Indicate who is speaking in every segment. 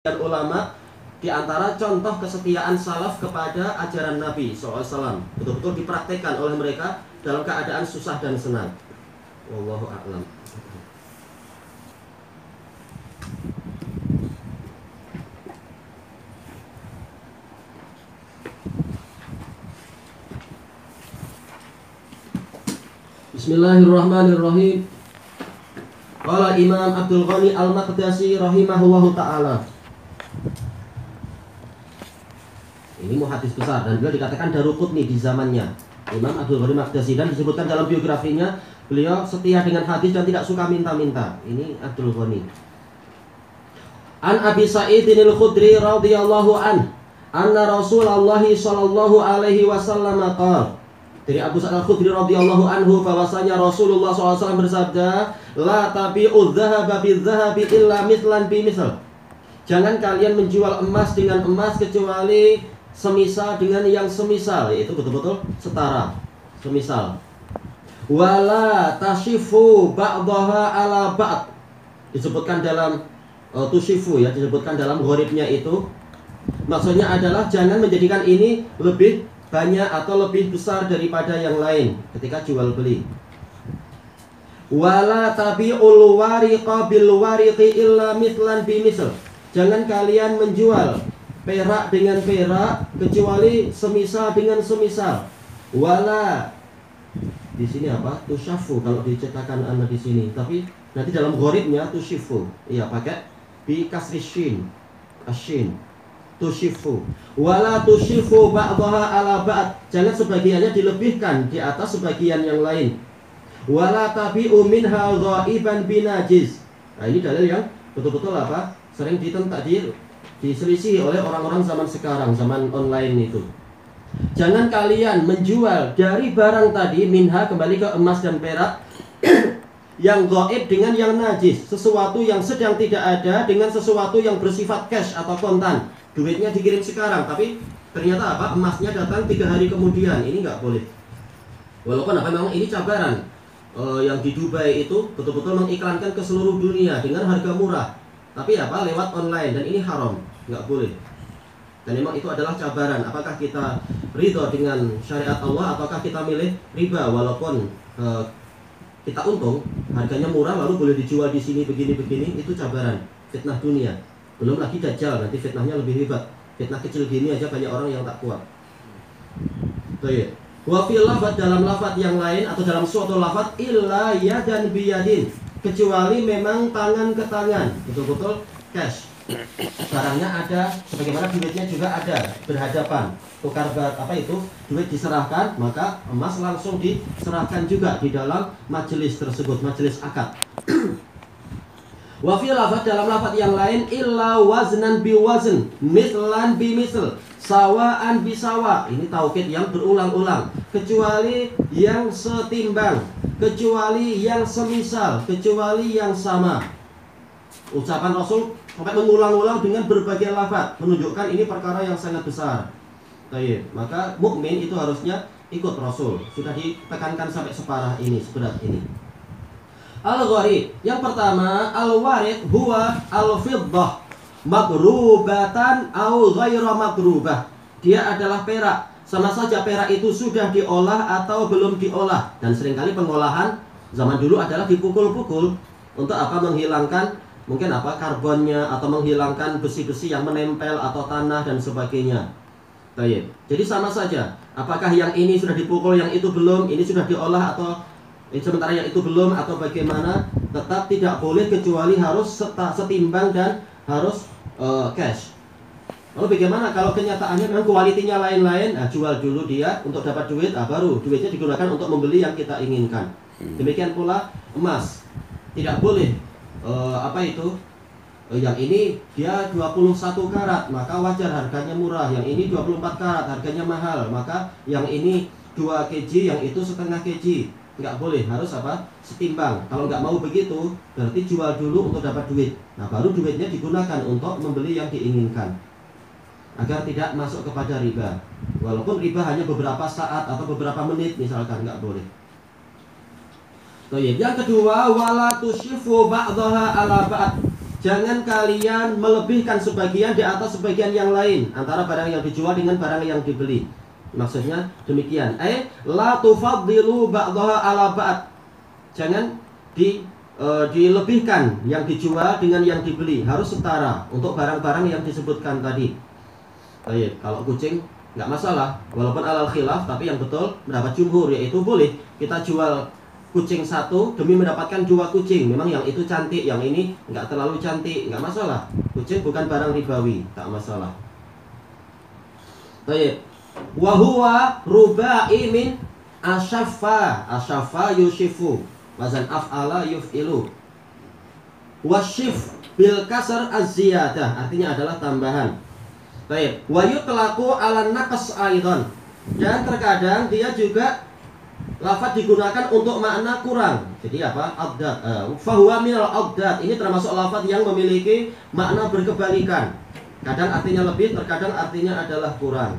Speaker 1: dan ulama di antara contoh kesetiaan salaf kepada ajaran Nabi SAW betul-betul dipraktekkan oleh mereka dalam keadaan susah dan senang. Wallahu a'lam. Bismillahirrahmanirrahim. Qala Imam Abdul Ghani Al-Maqdisi rahimahullahu taala. Ini muhadis besar dan beliau dikatakan darukut nih di zamannya. Imam Abdul Ghani Maqdisi dan disebutkan dalam biografinya beliau setia dengan hadis dan tidak suka minta-minta. Ini Abdul Ghani. An Abi Sa'id al-Khudri radhiyallahu an anna Rasulullah sallallahu alaihi wasallam qala dari Abu Sa'id Al-Khudri radhiyallahu anhu bahwasanya Rasulullah SAW bersabda, "La tabi'u dzahaba bidzahabi illa mithlan bi misl." Jangan kalian menjual emas dengan emas kecuali semisal dengan yang semisal, yaitu betul-betul setara, semisal. Wala tashifu ba'daha ala ba'd. Disebutkan dalam uh, tushifu ya, disebutkan dalam gharibnya itu. Maksudnya adalah jangan menjadikan ini lebih banyak atau lebih besar daripada yang lain ketika jual beli. Wala tabi'ul wariqa bil wariqi illa mithlan bi misl. Jangan kalian menjual perak dengan perak kecuali semisal dengan semisal. Wala di sini apa? Tushafu kalau dicetakan anak di sini. Tapi nanti dalam gharibnya tushifu. Iya, pakai bi kasri shin. Ashin tushifu wala tushifu ba'daha ala ba'd jangan sebagiannya dilebihkan di atas sebagian yang lain wala tabi'u minha ghaiban binajiz nah ini dalil yang betul-betul apa sering ditentak di diselisih oleh orang-orang zaman sekarang zaman online itu. Jangan kalian menjual dari barang tadi minha kembali ke emas dan perak yang goib dengan yang najis sesuatu yang sedang tidak ada dengan sesuatu yang bersifat cash atau kontan. Duitnya dikirim sekarang tapi ternyata apa? Emasnya datang tiga hari kemudian. Ini nggak boleh. Walaupun apa memang ini cabaran. E, yang di Dubai itu betul-betul mengiklankan ke seluruh dunia dengan harga murah. Tapi apa? Lewat online dan ini haram nggak boleh. Dan memang itu adalah cabaran. Apakah kita ridho dengan syariat Allah? Ataukah kita milih riba walaupun e, kita untung harganya murah lalu boleh dijual di sini begini-begini? Itu cabaran. Fitnah dunia. Belum lagi dajjal, nanti fitnahnya lebih hebat. Fitnah kecil gini aja banyak orang yang tak kuat. Baik. Wa fil lafad dalam lafad yang lain atau dalam suatu lafad illa ya dan biyadin. Kecuali memang tangan ke tangan. Betul-betul? Cash barangnya ada sebagaimana duitnya juga ada berhadapan tukar apa itu duit diserahkan maka emas langsung diserahkan juga di dalam majelis tersebut majelis akad Wa fi lafaz dalam lafaz yang lain illa waznan bi wazn, mislan bi misl, sawaan bi sawa. Ini taukid yang berulang-ulang. Kecuali yang setimbang, kecuali yang semisal, kecuali yang sama. Ucapan Rasul sampai mengulang-ulang dengan berbagai lafaz menunjukkan ini perkara yang sangat besar. Baik, maka mukmin itu harusnya ikut Rasul. Sudah ditekankan sampai separah ini, seberat ini. Al-gharib. Yang pertama, al-warid huwa al-fiddah magrubatan au ghaira magrubah. Dia adalah perak. Sama saja perak itu sudah diolah atau belum diolah. Dan sering kali pengolahan zaman dulu adalah dipukul-pukul untuk apa menghilangkan mungkin apa karbonnya atau menghilangkan besi-besi yang menempel atau tanah dan sebagainya. Baik. Jadi sama saja. Apakah yang ini sudah dipukul, yang itu belum, ini sudah diolah atau Eh, sementara yang itu belum atau bagaimana tetap tidak boleh kecuali harus setimbang dan harus uh, cash. Lalu bagaimana kalau kenyataannya memang kualitinya lain-lain? Nah, jual dulu dia untuk dapat duit, nah, baru duitnya digunakan untuk membeli yang kita inginkan. Hmm. Demikian pula emas. Tidak boleh uh, apa itu? Uh, yang ini dia 21 karat, maka wajar harganya murah. Yang ini 24 karat, harganya mahal. Maka yang ini 2 kg, yang itu setengah kg. Nggak boleh harus apa? Setimbang. Kalau nggak mau begitu berarti jual dulu untuk dapat duit. Nah baru duitnya digunakan untuk membeli yang diinginkan. Agar tidak masuk kepada riba. Walaupun riba hanya beberapa saat atau beberapa menit misalkan nggak boleh Toyib. Yang kedua wala tusyifu ba'daha ala ba'd Jangan kalian melebihkan sebagian di atas sebagian yang lain antara barang yang dijual dengan barang yang dibeli. Maksudnya demikian. Eh, la tufaddilu ba'daha ala ba'd. Jangan di e, dilebihkan yang dijual dengan yang dibeli, harus setara untuk barang-barang yang disebutkan tadi. Baik, kalau kucing nggak masalah, walaupun alal khilaf, tapi yang betul mendapat jumhur yaitu boleh kita jual kucing satu demi mendapatkan dua kucing. Memang yang itu cantik, yang ini nggak terlalu cantik, nggak masalah. Kucing bukan barang ribawi, tak masalah. Baik. Wahwa rubai min asyafa asyafa yushifu wazan af'ala yuf'ilu wasyif bil kasar az artinya adalah tambahan baik wa yutlaqu ala naqas aidan dan terkadang dia juga lafaz digunakan untuk makna kurang. Jadi apa? Abdad. Uh, fahuwa minal abdad. Ini termasuk lafaz yang memiliki makna berkebalikan. Kadang artinya lebih, terkadang artinya adalah kurang.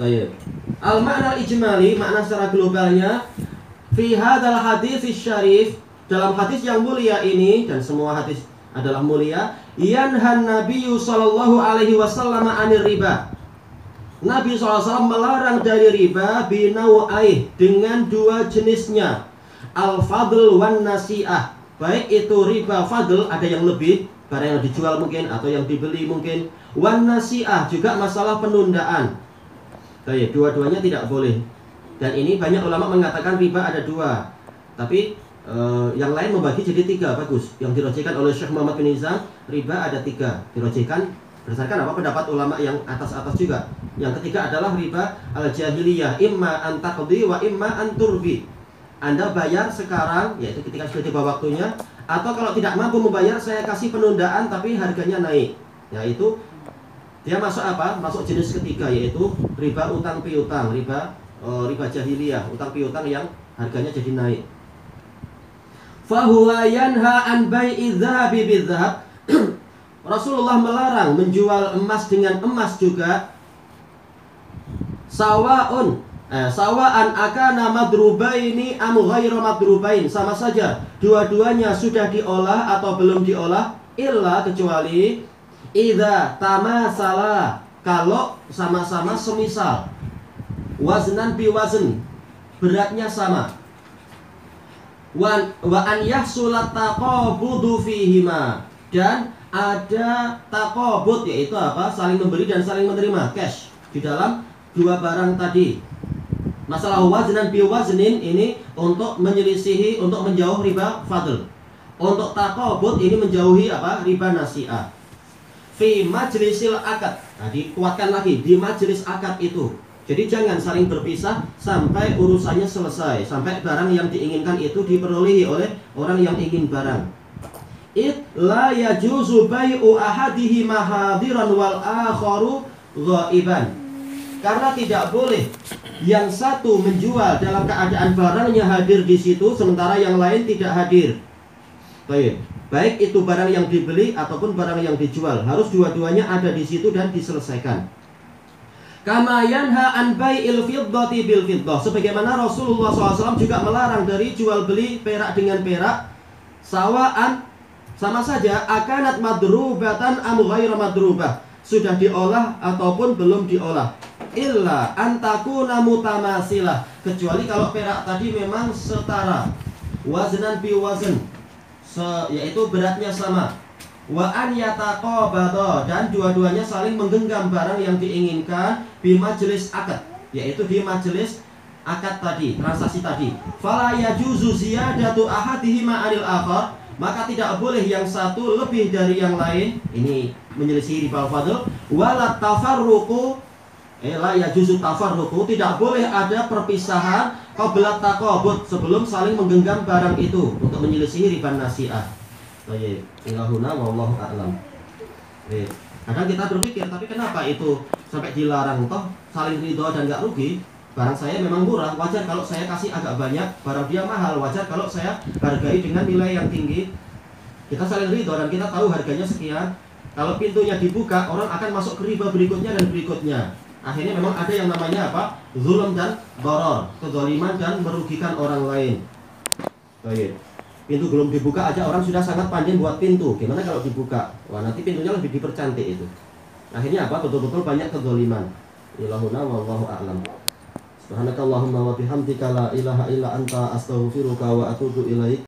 Speaker 1: Baik. Al makna ijmali, makna secara globalnya fi hadzal hadis syarif dalam hadis yang mulia ini dan semua hadis adalah mulia yanhan nabiyyu sallallahu alaihi wasallam anir riba Nabi SAW melarang dari riba binau'aih dengan dua jenisnya. Al-fadl wan nasi'ah. Baik itu riba fadl ada yang lebih Barang yang dijual mungkin atau yang dibeli mungkin. Wan nasi'ah juga masalah penundaan. Baik, dua-duanya tidak boleh. Dan ini banyak ulama mengatakan riba ada dua. Tapi eh, yang lain membagi jadi tiga bagus. Yang dirojikan oleh Syekh Muhammad bin Izam Riba ada tiga. Dirojikan Berdasarkan apa pendapat ulama yang atas-atas juga. Yang ketiga adalah riba al-jahiliyah, imma an taqdi wa imma an turbi. Anda bayar sekarang, yaitu ketika sudah tiba waktunya, atau kalau tidak mampu membayar, saya kasih penundaan tapi harganya naik. Yaitu dia masuk apa? Masuk jenis ketiga yaitu riba utang piutang, riba e, riba jahiliyah, utang piutang yang harganya jadi naik. Fahuwa yanha an bai'i Rasulullah melarang menjual emas dengan emas juga. Sawaun eh, sawaan akana madrubaini am ghairu madrubain. Sama saja dua-duanya sudah diolah atau belum diolah illa kecuali idza tamasala. Kalau sama-sama semisal. Waznan bi wazn beratnya sama. Wa an yahsulat taqabudu fihima. Dan ada takobut yaitu apa? Saling memberi dan saling menerima cash di dalam dua barang tadi. Masalah waznan bi waznin ini untuk menyelisihi untuk menjauh riba fadl. Untuk takobut ini menjauhi apa? Riba nasiah. Fi majlisil akad. Nah dikuatkan lagi di majelis akad itu. Jadi jangan saling berpisah sampai urusannya selesai sampai barang yang diinginkan itu diperolehi oleh orang yang ingin barang it la yajuzu bai'u ahadihi mahadiran wal akharu ghaiban. Karena tidak boleh yang satu menjual dalam keadaan barangnya hadir di situ sementara yang lain tidak hadir. Baik. Baik itu barang yang dibeli ataupun barang yang dijual, harus dua-duanya ada di situ dan diselesaikan. Kama yanha an bai'il fiddati bil fiddah. Sebagaimana Rasulullah SAW juga melarang dari jual beli perak dengan perak sawaan sama saja akanat madrubatan am ghairu madrubah. Sudah diolah ataupun belum diolah. Illa antakuna mutamasilah. Kecuali kalau perak tadi memang setara. Waznan bi wazn. Se, yaitu beratnya sama. Wa an yataqabada dan dua-duanya saling menggenggam barang yang diinginkan di majelis akad, yaitu di majelis akad tadi, transaksi tadi. Fala yajuzu ziyadatu ahadihima anil akhar maka tidak boleh yang satu lebih dari yang lain. Ini menyelisih riba fadl. Wala tafarruqu eh la ya juzu tafarruqu. Tidak boleh ada perpisahan qabla taqabud sebelum saling menggenggam barang itu untuk menyelisih riba nasiah Baik, ilahuna wallahu a'lam. Eh, kadang kita berpikir tapi kenapa itu sampai dilarang toh? Saling ridho dan nggak rugi barang saya memang murah wajar kalau saya kasih agak banyak barang dia mahal wajar kalau saya hargai dengan nilai yang tinggi. Kita saling ridho dan kita tahu harganya sekian. Kalau pintunya dibuka orang akan masuk ke riba berikutnya dan berikutnya. Akhirnya memang ada yang namanya apa? Zulum dan doror kezaliman dan merugikan orang lain. Baik. pintu belum dibuka aja orang sudah sangat panjang buat pintu. Gimana kalau dibuka? Wah nanti pintunya lebih dipercantik itu. Akhirnya apa? Betul-betul banyak kezaliman. Ilahuna wallahu a'lam. Subhanakallahumma wa bihamdika la ilaha illa anta astaghfiruka wa atubu ilaik.